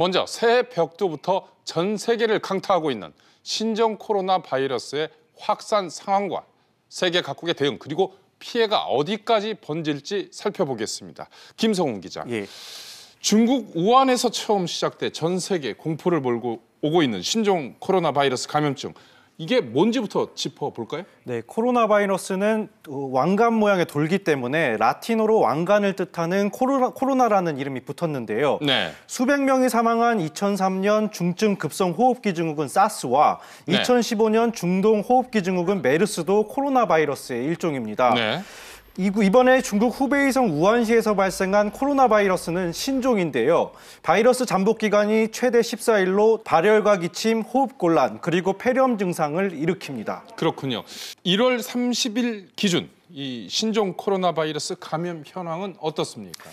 먼저 새해 벽두부터 전 세계를 강타하고 있는 신종 코로나 바이러스의 확산 상황과 세계 각국의 대응 그리고 피해가 어디까지 번질지 살펴보겠습니다. 김성훈 기자. 예. 중국 우한에서 처음 시작돼 전 세계 공포를 몰고 오고 있는 신종 코로나 바이러스 감염증 이게 뭔지부터 짚어볼까요? 네, 코로나 바이러스는 왕관 모양의 돌기 때문에 라틴어로 왕관을 뜻하는 코로나, 코로나라는 이름이 붙었는데요. 네. 수백 명이 사망한 2003년 중증 급성 호흡기 증후군 사스와 네. 2015년 중동 호흡기 증후군 메르스도 코로나 바이러스의 일종입니다. 네. 이번에 중국 후베이성 우한시에서 발생한 코로나 바이러스는 신종인데요. 바이러스 잠복 기간이 최대 14일로 발열과 기침, 호흡곤란, 그리고 폐렴 증상을 일으킵니다. 그렇군요. 1월 30일 기준 이 신종 코로나 바이러스 감염 현황은 어떻습니까?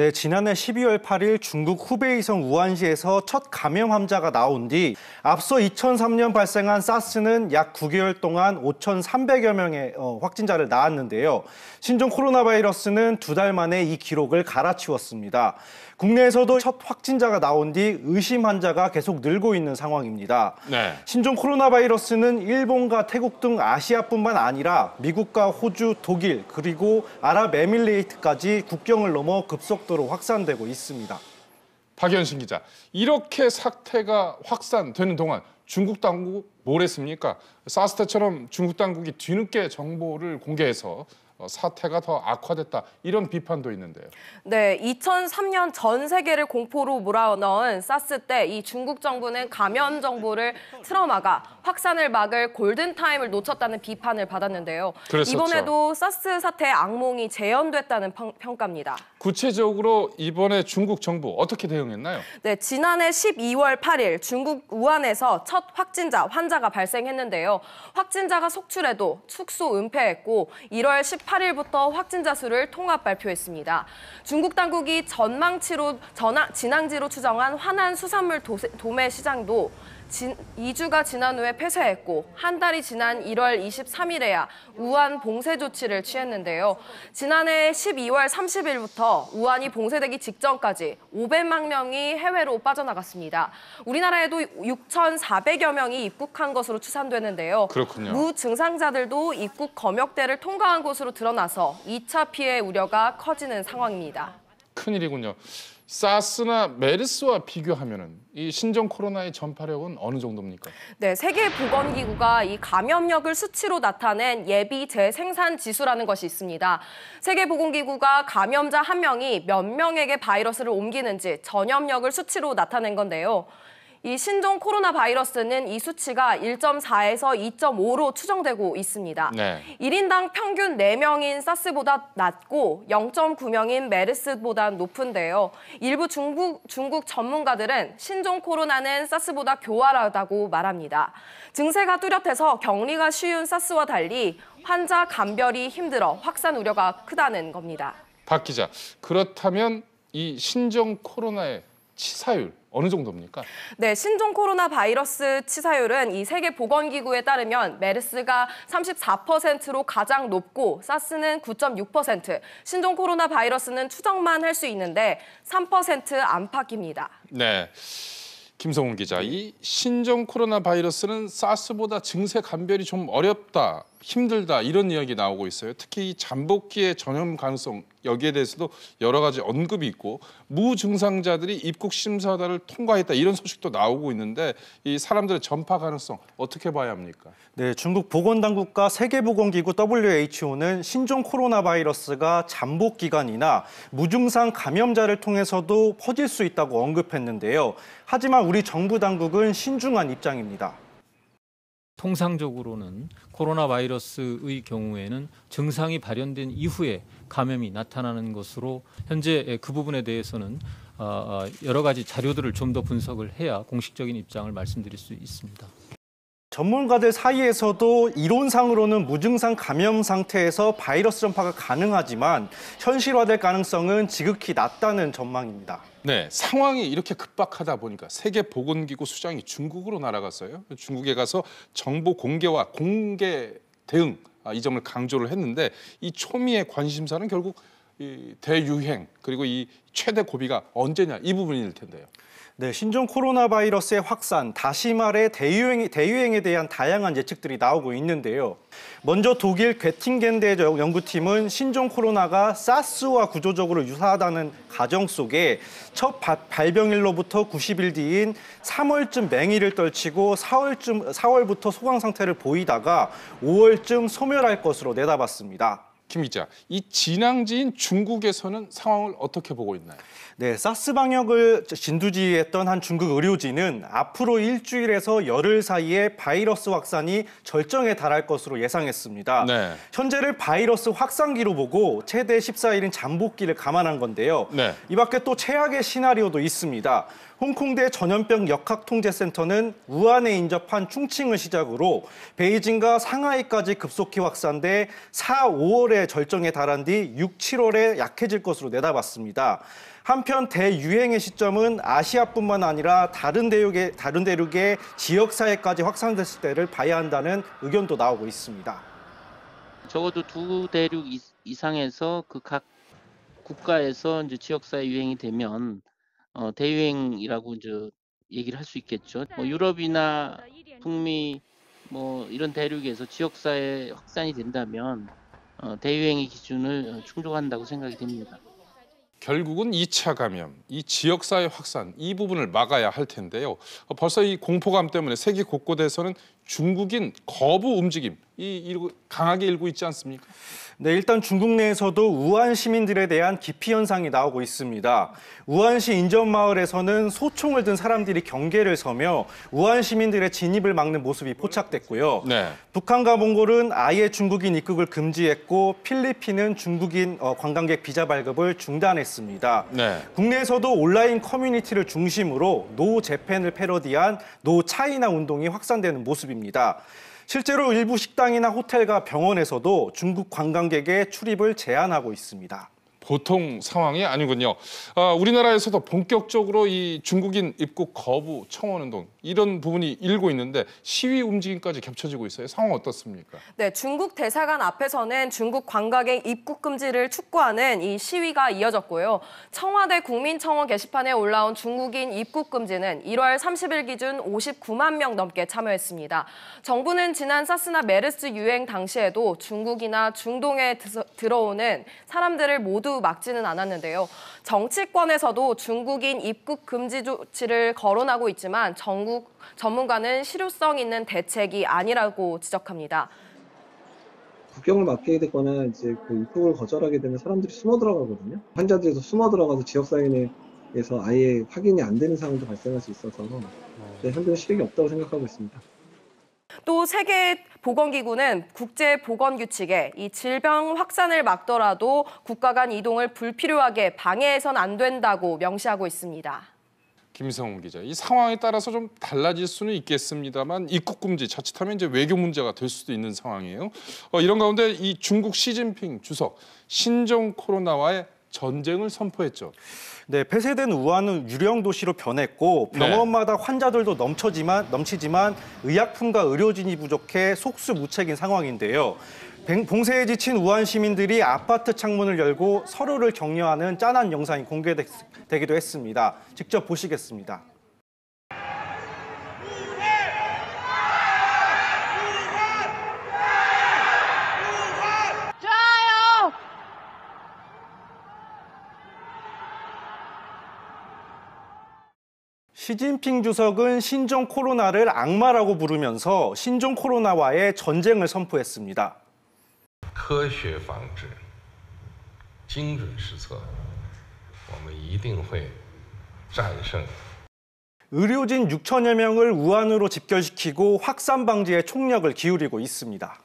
네, 지난해 12월 8일 중국 후베이성 우한시에서 첫 감염 환자가 나온 뒤 앞서 2003년 발생한 사스는 약 9개월 동안 5,300여 명의 어, 확진자를 낳았는데요. 신종 코로나 바이러스는 두 달 만에 이 기록을 갈아치웠습니다. 국내에서도 첫 확진자가 나온 뒤 의심 환자가 계속 늘고 있는 상황입니다. 네. 신종 코로나 바이러스는 일본과 태국 등 아시아뿐만 아니라 미국과 호주, 독일 그리고 아랍에밀레이트까지 국경을 넘어 급속도로 확산되고 있습니다. 박연신 기자. 이렇게 사태가 확산되는 동안 중국 당국 뭘 했습니까? 사스 때처럼 중국 당국이 뒤늦게 정보를 공개해서 어, 사태가 더 악화됐다 이런 비판도 있는데요. 네, 2003년 전 세계를 공포로 몰아넣은 사스 때 이 중국 정부는 감염 정보를 틀어막아 확산을 막을 골든 타임을 놓쳤다는 비판을 받았는데요. 그랬었죠. 이번에도 사스 사태의 악몽이 재현됐다는 평- 평가입니다. 구체적으로 이번에 중국 정부 어떻게 대응했나요? 네, 지난해 12월 8일 중국 우한에서 첫 확진자 환자가 발생했는데요. 확진자가 속출해도 축소 은폐했고 1월 18 일부터 확진자 수를 통합 발표했습니다. 중국 당국이 전망치로 전화, 진앙지로 추정한 화난 수산물 도세- 도매 시장도 진, 2주가 지난 후에 폐쇄했고 한 달이 지난 1월 23일에야 우한 봉쇄 조치를 취했는데요. 지난해 12월 30일부터 우한이 봉쇄되기 직전까지 500만 명이 해외로 빠져나갔습니다. 우리나라에도 6,400여 명이 입국한 것으로 추산되는데요. 그렇군요. 무증상자들도 입국 검역대를 통과한 것으로 드러나서 2차 피해 우려가 커지는 상황입니다. 큰일이군요. 사스나 메르스와 비교하면은 이 신종 코로나의 전파력은 어느 정도입니까? 네, 세계보건기구가 이 감염력을 수치로 나타낸 예비 재생산 지수라는 것이 있습니다. 세계보건기구가 감염자 한 명이 몇 명에게 바이러스를 옮기는지 전염력을 수치로 나타낸 건데요. 이 신종 코로나 바이러스는 이 수치가 1.4에서 2.5로 추정되고 있습니다. 네. 1인당 평균 4명인 사스보다 낮고 0.9명인 메르스보다 높은데요. 일부 중국, 중국 전문가들은 신종 코로나는 사스보다 교활하다고 말합니다. 증세가 뚜렷해서 격리가 쉬운 사스와 달리 환자 감별이 힘들어 확산 우려가 크다는 겁니다. 박 기자. 그렇다면 이 신종 코로나의 치사율 어느 정도입니까? 네, 신종 코로나 바이러스 치사율은 이 세계보건기구에 따르면 메르스가 34%로 가장 높고 사스는 9.6%, 신종 코로나 바이러스는 추정만 할 수 있는데 3% 안팎입니다. 네. 김성훈 기자, 이 신종 코로나 바이러스는 사스보다 증세 감별이 좀 어렵다, 힘들다 이런 이야기 나오고 있어요. 특히 이 잠복기의 전염 가능성 여기에 대해서도 여러 가지 언급이 있고 무증상자들이 입국 심사단을 통과했다 이런 소식도 나오고 있는데 이 사람들의 전파 가능성 어떻게 봐야 합니까? 네, 중국 보건당국과 세계보건기구 WHO는 신종 코로나 바이러스가 잠복 기간이나 무증상 감염자를 통해서도 퍼질 수 있다고 언급했는데요. 하지만 우리 정부 당국은 신중한 입장입니다. 통상적으로는 코로나 바이러스의 경우에는 증상이 발현된 이후에 감염이 나타나는 것으로 현재 그 부분에 대해서는 어, 어, 여러 가지 자료들을 좀 더 분석을 해야 공식적인 입장을 말씀드릴 수 있습니다. 전문가들 사이에서도 이론상으로는 무증상 감염 상태에서 바이러스 전파가 가능하지만 현실화될 가능성은 지극히 낮다는 전망입니다. 네, 상황이 이렇게 급박하다 보니까 세계 보건기구 수장이 중국으로 날아갔어요. 중국에 가서 정보 공개와 공개 대응 아, 이 점을 강조를 했는데 이 초미의 관심사는 결국 이 대유행 그리고 이 최대 고비가 언제냐 이 부분일 텐데요. 네, 신종 코로나 바이러스의 확산, 다시 말해 대유행, 대유행에 대한 다양한 예측들이 나오고 있는데요. 먼저 독일 괴팅겐대 연구팀은 신종 코로나가 사스와 구조적으로 유사하다는 가정 속에 첫 바- 발병일로부터 90일 뒤인 3월쯤 맹위를 떨치고 4월쯤 4월부터 소강 상태를 보이다가 5월쯤 소멸할 것으로 내다봤습니다. 김 기자, 이 진앙지인 중국에서는 상황을 어떻게 보고 있나요? 네, 사스 방역을 진두지휘했던 한 중국 의료진은 앞으로 일주일에서 열흘 사이에 바이러스 확산이 절정에 달할 것으로 예상했습니다. 네. 현재를 바이러스 확산기로 보고 최대 14일인 잠복기를 감안한 건데요. 네. 이 밖에 또 최악의 시나리오도 있습니다. 홍콩대 전염병 역학통제센터는 우한에 인접한 충칭을 시작으로 베이징과 상하이까지 급속히 확산돼 4, 5월에 절정에 달한 뒤 6, 7월에 약해질 것으로 내다봤습니다. 한편 대유행의 시점은 아시아뿐만 아니라 다른 대륙의 다른 대륙의 지역 사회까지 확산됐을 때를 봐야 한다는 의견도 나오고 있습니다. 적어도 두 대륙 이- 이상에서 그 각 국가에서 이제 지역사회 유행이 되면 어, 대유행이라고 이제 얘기를 할 수 있겠죠. 뭐 유럽이나 북미 뭐 이런 대륙에서 지역사회 확산이 된다면 어, 대유행의 기준을 어, 충족한다고 생각이 됩니다. 결국은 2차 감염, 이 지역사회 확산 이 부분을 막아야 할 텐데요. 어, 벌써 이 공포감 때문에 세계 곳곳에서는 중국인 거부 움직임 이 일고, 강하게 일고 있지 않습니까? 네, 일단 중국 내에서도 우한 시민들에 대한 기피 현상이 나오고 있습니다. 우한시 인접마을에서는 소총을 든 사람들이 경계를 서며 우한 시민들의 진입을 막는 모습이 포착됐고요. 네. 북한과 몽골은 아예 중국인 입국을 금지했고 필리핀은 중국인 어, 관광객 비자 발급을 중단했습니다. 네. 국내에서도 온라인 커뮤니티를 중심으로 No Japan을 패러디한 No China 운동이 확산되는 모습입니다. 실제로 일부 식당이나 호텔과 병원에서도 중국 관광객의 출입을 제한하고 있습니다. 보통 상황이 아니군요. 아, 우리나라에서도 본격적으로 이 중국인 입국 거부 청원 운동 이런 부분이 일고 있는데 시위 움직임까지 겹쳐지고 있어요. 상황 어떻습니까? 네, 중국 대사관 앞에서는 중국 관광객 입국 금지를 촉구하는 이 시위가 이어졌고요. 청와대 국민청원 게시판에 올라온 중국인 입국 금지는 1월 30일 기준 59만 명 넘게 참여했습니다. 정부는 지난 사스나 메르스 유행 당시에도 중국이나 중동에 들어오는 사람들을 모두 막지는 않았는데요. 정치권에서도 중국인 입국 금지 조치를 거론하고 있지만 정국 전문가는 실효성 있는 대책이 아니라고 지적합니다. 국경을 막게 되거나 이제 그 입국을 거절하게 되면 사람들이 숨어 들어가거든요. 환자들에서 숨어 들어가서 지역 사회 내에서 아예 확인이 안 되는 상황도 발생할 수 있어서 네, 현재는 실익이 없다고 생각하고 있습니다. 또 세계 보건기구는 국제 보건 규칙에 이 질병 확산을 막더라도 국가 간 이동을 불필요하게 방해해선 안 된다고 명시하고 있습니다. 김성훈 기자, 이 상황에 따라서 좀 달라질 수는 있겠습니다만 입국 금지 자칫하면 이제 외교 문제가 될 수도 있는 상황이에요. 어, 이런 가운데 이 중국 시진핑 주석 신종 코로나와의 전쟁을 선포했죠. 네, 폐쇄된 우한은 유령 도시로 변했고 네. 병원마다 환자들도 넘쳐지만 넘치지만 의약품과 의료진이 부족해 속수무책인 상황인데요. 뱅- 봉쇄에 지친 우한 시민들이 아파트 창문을 열고 서로를 격려하는 짠한 영상이 공개되기도 했습니다. 직접 보시겠습니다. 시진핑 주석은 신종 코로나를 악마라고 부르면서 신종 코로나와의 전쟁을 선포했습니다. 科学防治，精准施策，我们一定会战胜 의료진 6천여 명을 우한으로 집결시키고 확산 방지에 총력을 기울이고 있습니다.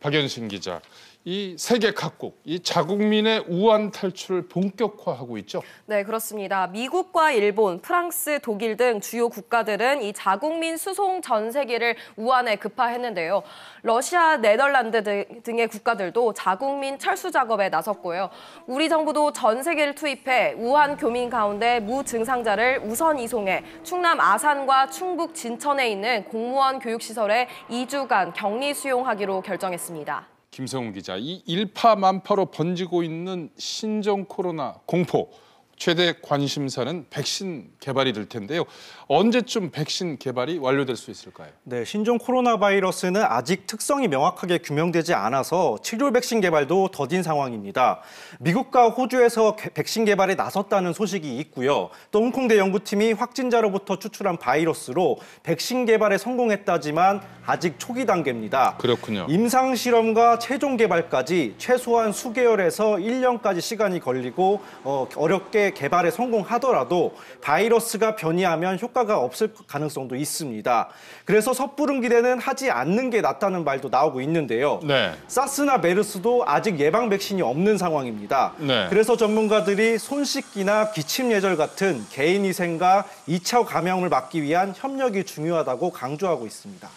박연신 기자, 이 세계 각국 이 자국민의 우한 탈출을 본격화하고 있죠. 네, 그렇습니다. 미국과 일본, 프랑스, 독일 등 주요 국가들은 이 자국민 수송 전세기를 우한에 급파했는데요. 러시아, 네덜란드 등- 등의 국가들도 자국민 철수 작업에 나섰고요. 우리 정부도 전세기를 투입해 우한 교민 가운데 무증상자를 우선 이송해 충남 아산과 충북 진천에 있는 공무원 교육시설에 2주간 격리 수용하기로 결정했습니다. 김성훈 기자, 이 일파만파로 번지고 있는 신종 코로나 공포 최대 관심사는 백신 개발이 될 텐데요. 언제쯤 백신 개발이 완료될 수 있을까요? 네, 신종 코로나 바이러스는 아직 특성이 명확하게 규명되지 않아서 치료 백신 개발도 더딘 상황입니다. 미국과 호주에서 개- 백신 개발에 나섰다는 소식이 있고요. 또 홍콩대 연구팀이 확진자로부터 추출한 바이러스로 백신 개발에 성공했다지만 아직 초기 단계입니다. 그렇군요. 임상 실험과 최종 개발까지 최소한 수개월에서 1년까지 시간이 걸리고 어, 어렵게 개발에 성공하더라도 바이러스가 변이하면 효과가 없을 가능성도 있습니다. 그래서 섣부른 기대는 하지 않는 게 낫다는 말도 나오고 있는데요. 네. 사스나 메르스도 아직 예방 백신이 없는 상황입니다. 네. 그래서 전문가들이 손 씻기나 기침 예절 같은 개인 위생과 2차 감염을 막기 위한 협력이 중요하다고 강조하고 있습니다.